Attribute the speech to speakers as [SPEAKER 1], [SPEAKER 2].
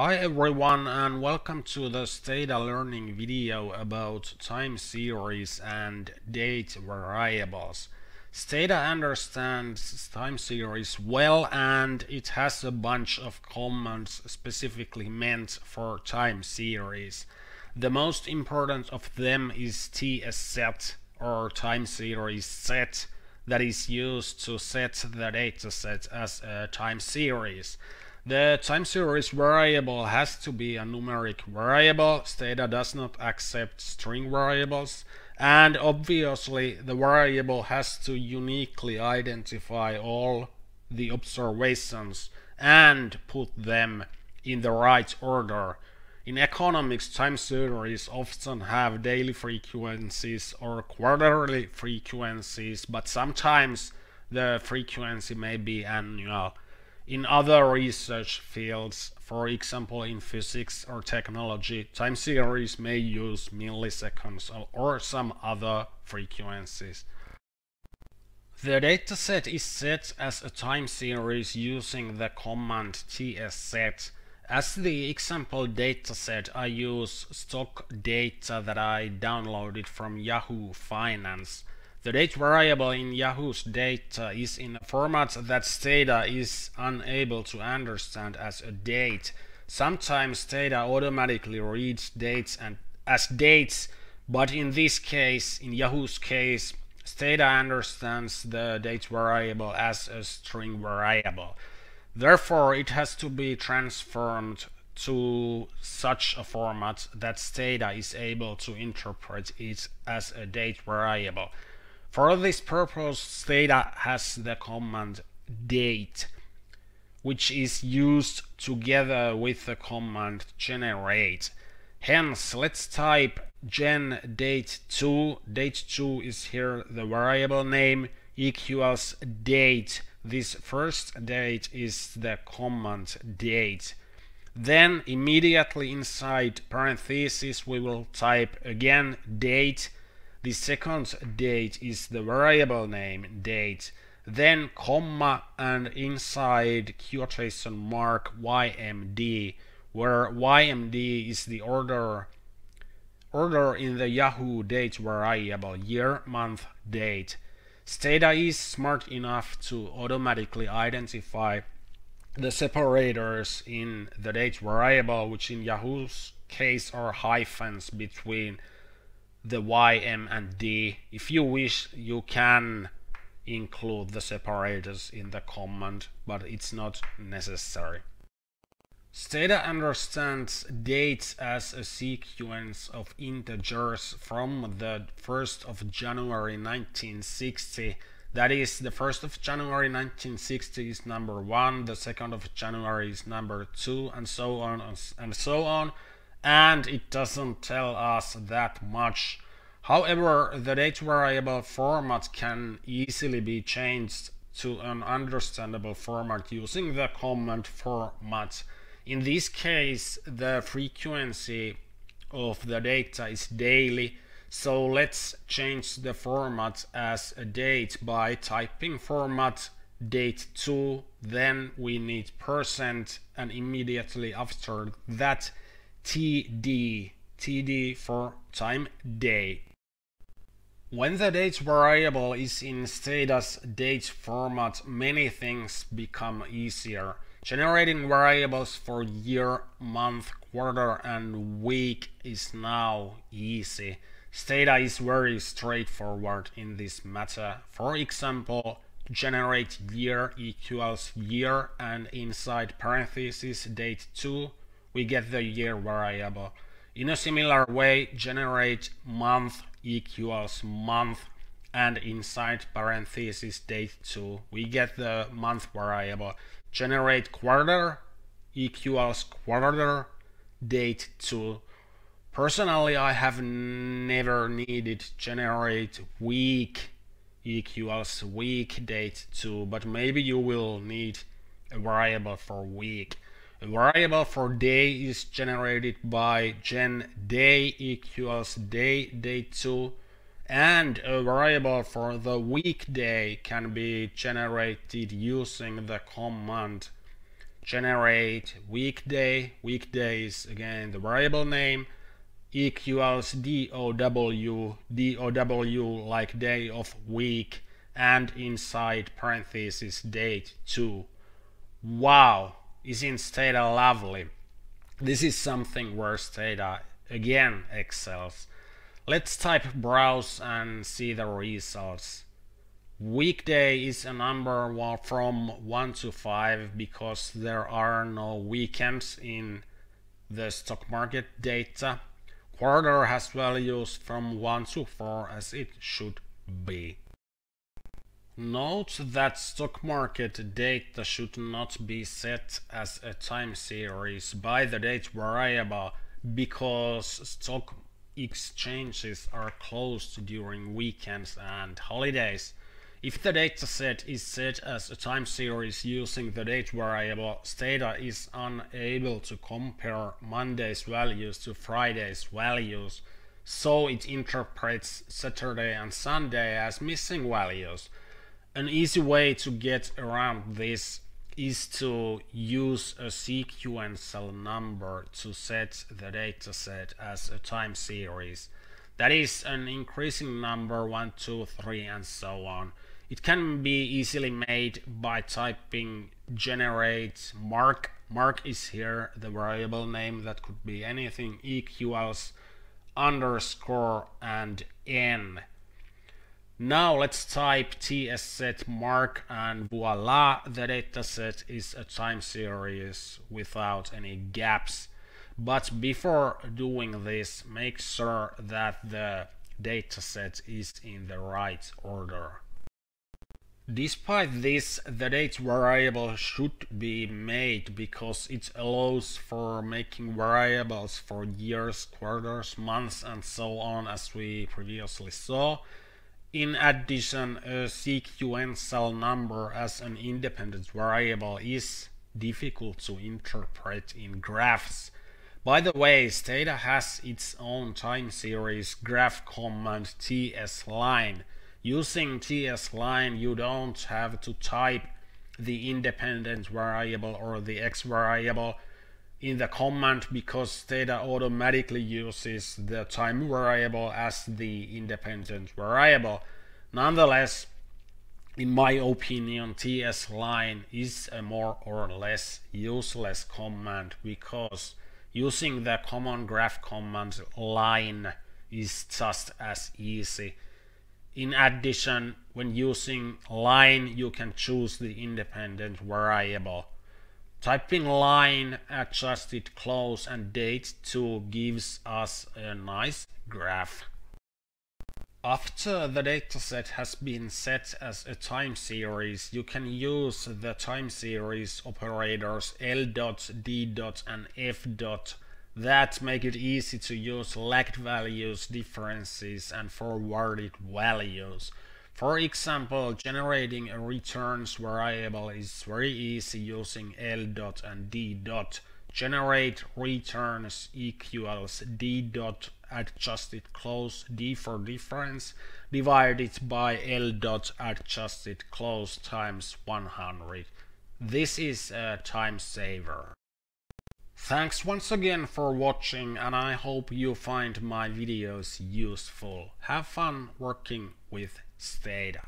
[SPEAKER 1] Hi everyone and welcome to the Stata learning video about time series and date variables. Stata understands time series well and it has a bunch of commands specifically meant for time series. The most important of them is tsset or time series set that is used to set the dataset as a time series. The time series variable has to be a numeric variable. Stata does not accept string variables. And obviously the variable has to uniquely identify all the observations and put them in the right order. In economics, time series often have daily frequencies or quarterly frequencies, but sometimes the frequency may be annual. In other research fields, for example in physics or technology, time series may use milliseconds or some other frequencies. The dataset is set as a time series using the command tsset. As the example dataset, I use stock data that I downloaded from Yahoo Finance. The date variable in Yahoo's data uh, is in a format that Stata is unable to understand as a date. Sometimes Stata automatically reads dates and as dates, but in this case, in Yahoo's case, Stata understands the date variable as a string variable. Therefore, it has to be transformed to such a format that Stata is able to interpret it as a date variable. For this purpose, Stata has the command date, which is used together with the command generate. Hence, let's type gen date2. Date2 is here the variable name equals date. This first date is the command date. Then immediately inside parentheses we will type again date the second date is the variable name date, then comma and inside quotation mark YMD, where YMD is the order order in the Yahoo date variable year, month, date. Stata is smart enough to automatically identify the separators in the date variable, which in Yahoo's case are hyphens between the Y, M and D. If you wish, you can include the separators in the command, but it's not necessary. Stata understands dates as a sequence of integers from the 1st of January 1960. That is, the 1st of January 1960 is number 1, the 2nd of January is number 2, and so on and so on and it doesn't tell us that much. However, the date variable format can easily be changed to an understandable format using the command format. In this case, the frequency of the data is daily, so let's change the format as a date by typing format date 2 then we need percent and immediately after that td, td for time day. When the date variable is in Stata's date format, many things become easier. Generating variables for year, month, quarter and week is now easy. Stata is very straightforward in this matter. For example, generate year equals year and inside parentheses date 2 we get the year variable. In a similar way, generate month equals month and inside parentheses date 2 we get the month variable. Generate quarter equals quarter date 2 Personally, I have never needed generate week equals week date 2 but maybe you will need a variable for week. A variable for day is generated by gen day equals day day2 and a variable for the weekday can be generated using the command generate weekday, weekday is again the variable name, equals DOW, DOW like day of week, and inside parentheses date 2. Wow, isn't Stata lovely? This is something where Stata again excels. Let's type browse and see the results. Weekday is a number from 1 to 5 because there are no weekends in the stock market data. Quarter has values from 1 to 4 as it should be. Note that stock market data should not be set as a time series by the date variable because stock exchanges are closed during weekends and holidays. If the dataset is set as a time series using the date variable, Stata is unable to compare Monday's values to Friday's values, so it interprets Saturday and Sunday as missing values. An easy way to get around this is to use a sequential number to set the dataset as a time series. That is an increasing number 1, 2, 3 and so on. It can be easily made by typing generate mark. Mark is here the variable name that could be anything equals underscore and n. Now let's type tsset mark and voila, the dataset is a time series without any gaps. But before doing this, make sure that the dataset is in the right order. Despite this, the date variable should be made because it allows for making variables for years, quarters, months and so on as we previously saw. In addition, a sequential number as an independent variable is difficult to interpret in graphs. By the way, Stata has its own time series graph command tsline. Using tsline, you don't have to type the independent variable or the x variable in the command because Stata automatically uses the time variable as the independent variable. Nonetheless, in my opinion, tsline is a more or less useless command because using the common graph command line is just as easy. In addition, when using line, you can choose the independent variable. Typing line adjusted close and date 2 gives us a nice graph. After the dataset has been set as a time series, you can use the time series operators L dot, D dot, and F dot that make it easy to use lagged values, differences, and forwarded values. For example, generating a returns variable is very easy using L dot and D dot. Generate returns equals D dot adjusted close D for difference divided by L dot adjusted close times 100. This is a time saver. Thanks once again for watching and I hope you find my videos useful. Have fun working with Stata.